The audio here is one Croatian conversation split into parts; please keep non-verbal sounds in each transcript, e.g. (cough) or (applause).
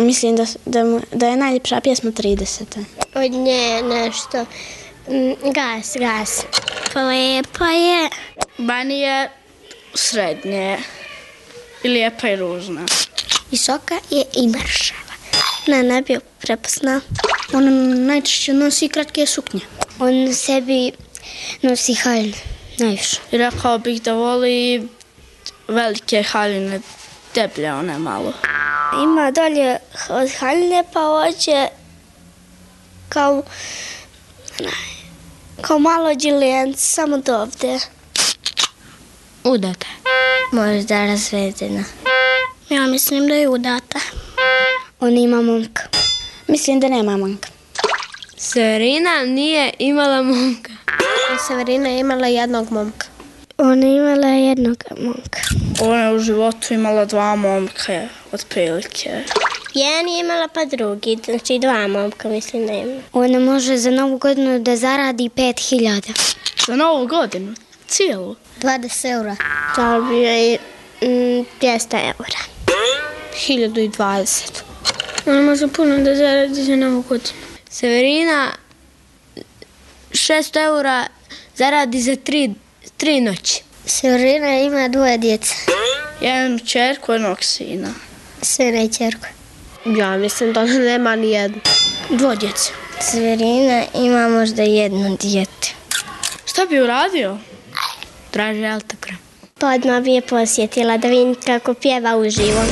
Mislim da, da, mu- da je najljepša pjesma 30. Od nje nešto. mm, Gas, gas. Pa lepa je. Meni je srednje. I lijepa i ružna. Visoka je i mršava. Ne, ne bi prepoznao. Ona najčešće nosi kratke suknje. On sebi nosi haljne. Najviše. I rekao bih da voli velike haljine, deblje one malo. Ima dolje od haljne pa hoće kao, kao malo džilijent, samo do ovde. Udata. Možda razvedena. Ja mislim da je udata. On ima momka. Mislim da nema manka. Severina nije imala momka. Severina je imala jednog momka. Ona je imala jednog momka. Ona je u životu imala dva momka, otprilike. Jedan je imala pa drugi, znači dva momka mislim da ima. Ona može za novu godinu da zaradi 5000. Za novu godinu, cijelu. 20 eura. Dobio je mm, 200 eura. 1020. Ona može puno da zaradi za novu godinu. Severina 600 eura zaradi za tri, tri noći. Severina ima dvoje djece. Jednu čerku, jednog sina. Sina i čerku. Ja mislim da nema ni jednu. Dvodjece. Severina ima možda jedno dijete. Šta bi uradio? Traži autogram. Pa odmah bi je posjetila da vidim kako pjeva uživo.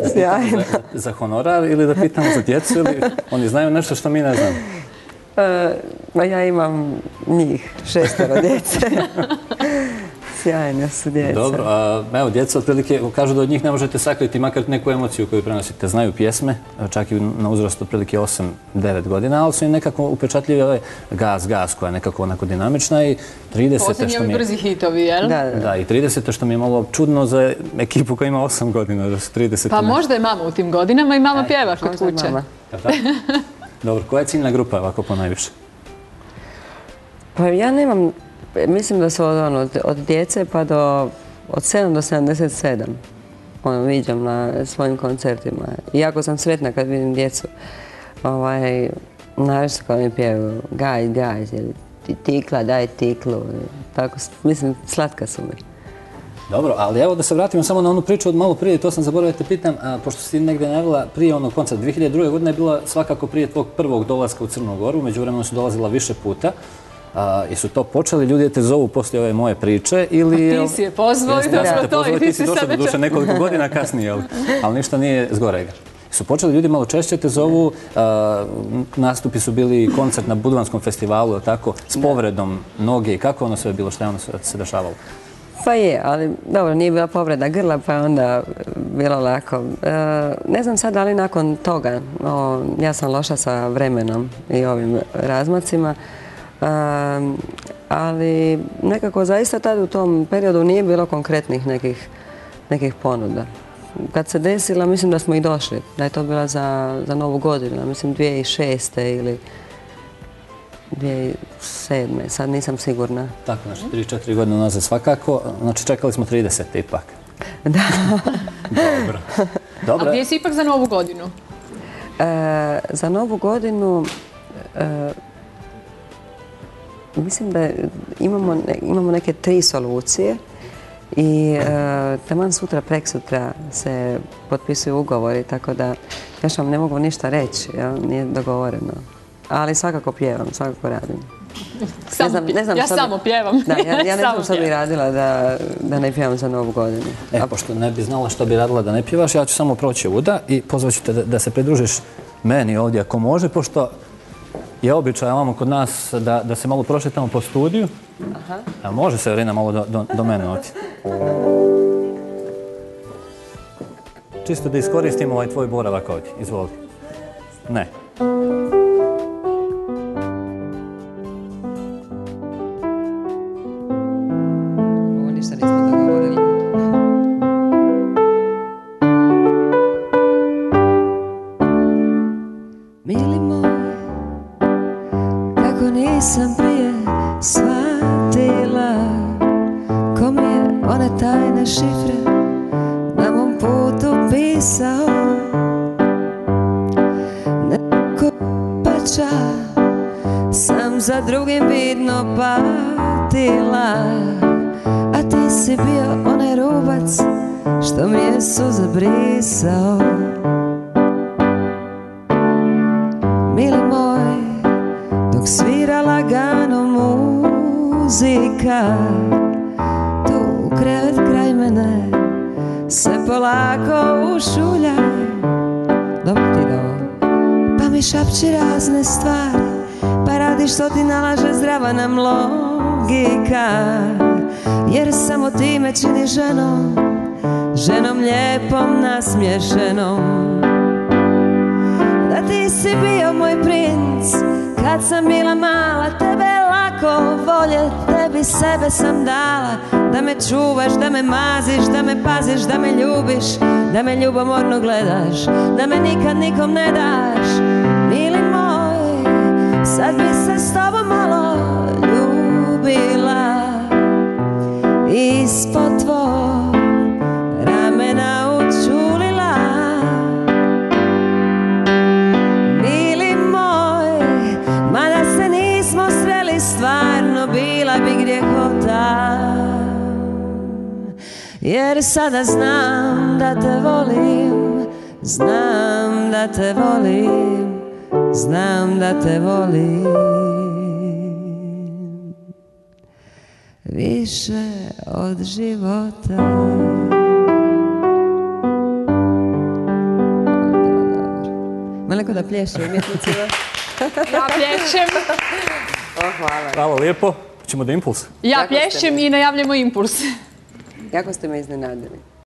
(laughs) Sjajno. Za honorar ili da pitamo za djecu ili oni znaju nešto što mi ne znamo. E, Ma ja imam njih, šestero (laughs) djece. Sjajno su djeca. Dobro, a evo, djeca otprilike kažu da od njih ne možete sakriti makar neku emociju koju prenosite. Znaju pjesme, čak i na uzrastu otprilike 8-9 godina, ali su im nekako upečatljivi ovaj gas, gas koja je nekako onako dinamična i 30. Posljednji što mi je... brzi hitovi, jel? Da, da. Da, i 30. što mi je malo čudno za ekipu koja ima 8 godina, da su 30. Pa možda je mama u tim godinama i mama pjeva kod Možda je kuće. mama. (laughs) Dobro, koja je ciljna grupa ovako po najviše? Pa ja nemam, mislim da su od, ono, od, djece pa do, od 7 do 77. Ono, viđam na svojim koncertima. Jako sam sretna kad vidim djecu. Ovaj, naravno kad mi pjevaju gaj, gaj, ili ti tikla, daj tiklu. Tako, mislim, slatka su mi. Dobro, ali evo da se vratimo samo na onu priču od malo prije, to sam zaboravio da te pitam, a, pošto si ti negdje navela prije onog koncerta, 2002. godine je bila svakako prije tvog prvog dolaska u Crnu Goru, među vremenu su dolazila više puta. A, jesu to počeli ljudi da te zovu poslije ove moje priče ili... Ti jel- si je pozvao i došlo te to i ti ti si sad do duše nekoliko godina kasnije, ali, ali ništa nije zgorega. Su počeli ljudi malo češće te zovu, a, nastupi su bili koncert na Budvanskom festivalu, tako, s povredom noge i kako ono sve bilo, šta je ono sve se dešavalo? Pa je, ali dobro, nije bila povreda grla, pa je onda bilo lako. E, ne znam sad da li nakon toga, ja sam loša sa vremenom i ovim razmacima, e, ali nekako zaista tad u tom periodu nije bilo konkretnih nekih, ponuda. Kad se desila, mislim da smo i došli, da je to bila za, za novu godinu, mislim 2006. ili 2007. Sad nisam sigurna. Tako, znači 3-4 godine nazad svakako, znači čekali smo 30 ipak. (laughs) Da. Dobro. A Dobro, gdje si ipak za novu godinu? E, za novu godinu e, mislim da imamo, ne- imamo neke tri solucije i e, taman sutra, preksutra se potpisuju ugovori, tako da još vam ne mogu ništa reći, jel, nije dogovoreno. Ali svakako pjevam, svakako radim. (laughs) Samo znam- pje- ne znam ja što bi- samo pjevam. Da, ja, ja ne (laughs) znam što bi radila da, da ne pjevam za novu godinu. e, pošto ne bi znala što bi radila da ne pjevaš, ja ću samo proći uda i pozvat ću te da, da se pridružiš meni ovdje ako može, pošto je običaj ovamo kod nas da, da se malo prošetamo po studiju. A može se, Irina, malo do, do, do mene ovdje. Čisto da iskoristim ovaj tvoj boravak ovdje. Izvoli. Ne. Nisam prije shvatila Ko je one tajne šifre na mom putu zabrisao Neko pača Sam za drugim vidno patila A ti si bio onaj rubac Što mi je suze brisao muzika Tu u krevet kraj mene Se polako ušuljaj Dobro ti ovo? Pa mi šapči razne stvari Pa radi što ti nalaže zdrava nam logika Jer samo ti me čini ženom Ženom lijepom nasmješenom Da ti si bio moj princ Kad sam bila mala Tebe je lako voljet Tebi sebe sam dala Da me čuvaš, da me maziš Da me paziš, da me ljubiš Da me ljubomorno gledaš Da me nikad nikom ne daš. Mili moj Sad bi se s tobom malo ljubila. Ispod tvog Jer sada znam da te volim, znam da te volim, znam da te volim Više od života Ima neko da plješe umjetnicima? (laughs) Ja plješćem. O, hvala. Hvala lijepo. Ćemo da impuls. Ja mi? i najavljamo impuls. Jako ste me iznenadili.